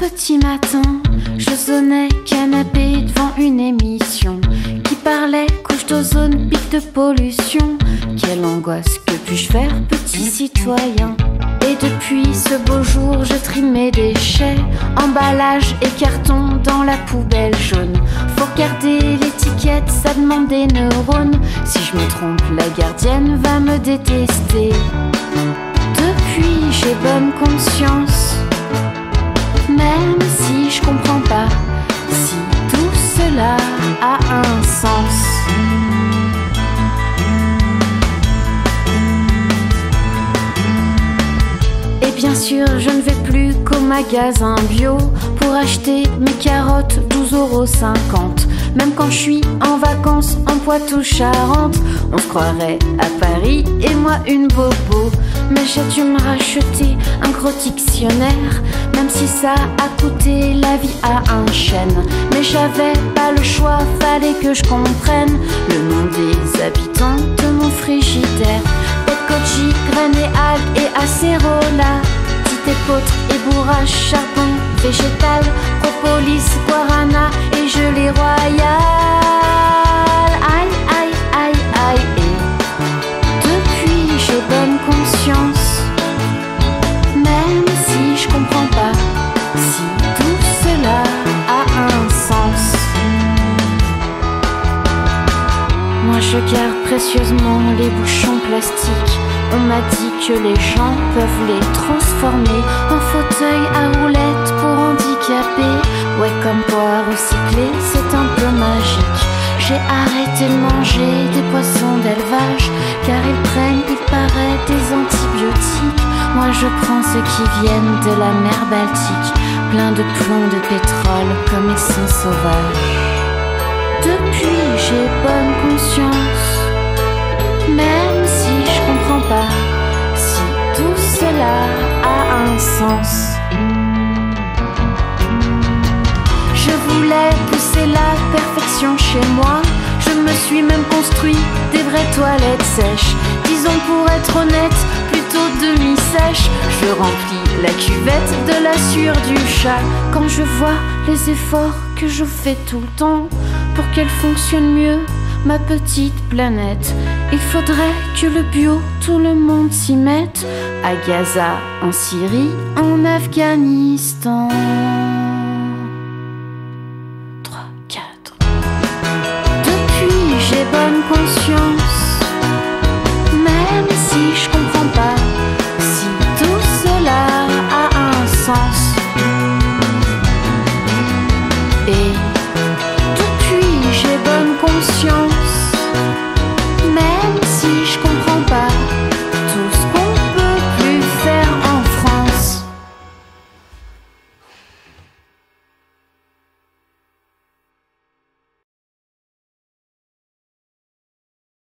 petit matin, je sonnais canapé devant une émission qui parlait couche d'ozone, pic de pollution. Quelle angoisse, que puis-je faire, petit citoyen? Et depuis ce beau jour, je trie mes déchets, emballage et carton dans la poubelle jaune. Faut regarder l'étiquette, ça demande des neurones. Si je me trompe, la gardienne va me détester. Depuis, j'ai bonne conscience bien sûr, je ne vais plus qu'au magasin bio pour acheter mes carottes 12,50 euros. Même quand je suis en vacances en Poitou-Charentes, on se croirait à Paris et moi une bobo. Mais j'ai dû me racheter un gros dictionnaire, même si ça a coûté la vie à un chêne. Mais j'avais pas le choix, fallait que je comprenne le nom des habitants de mon frigidaire. Et algues épeautre et bourrage, charbon végétal, propolis, guarana et gelée royale. Aïe, aïe, aïe, aïe, et depuis j'ai bonne conscience. Même si je comprends pas si tout cela a un sens. Moi je garde précieusement les bouchons plastiques. On m'a dit que les gens peuvent les transformer en fauteuil à roulettes pour handicapés. Ouais, comme poire recyclée, c'est un peu magique. J'ai arrêté de manger des poissons d'élevage car ils prennent, il paraît, des antibiotiques. Moi je prends ceux qui viennent de la mer Baltique, plein de plomb, de pétrole, comme ils sont sauvages. Depuis j'ai bonne Je voulais pousser la perfection chez moi. Je me suis même construit des vraies toilettes sèches. Disons pour être honnête, plutôt demi-sèche. Je remplis la cuvette de la sueur du chat. Quand je vois les efforts que je fais tout le temps pour qu'elle fonctionne mieux, ma petite planète. Il faudrait que le bio, tout le monde s'y mette. À Gaza, en Syrie, en Afghanistan.